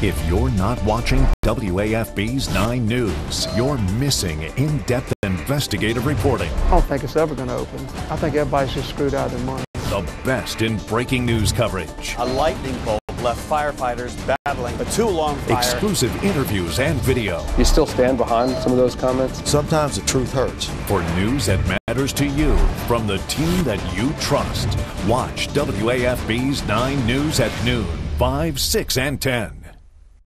If you're not watching WAFB's 9 News, you're missing in depth investigative reporting. I don't think it's ever going to open. I think everybody's just screwed out of their money. The best in breaking news coverage. A lightning bolt left firefighters battling a too long fire. Exclusive interviews and video. You still stand behind some of those comments? Sometimes the truth hurts. For news that matters to you from the team that you trust. Watch WAFB's 9 News at noon, 5, 6, and 10.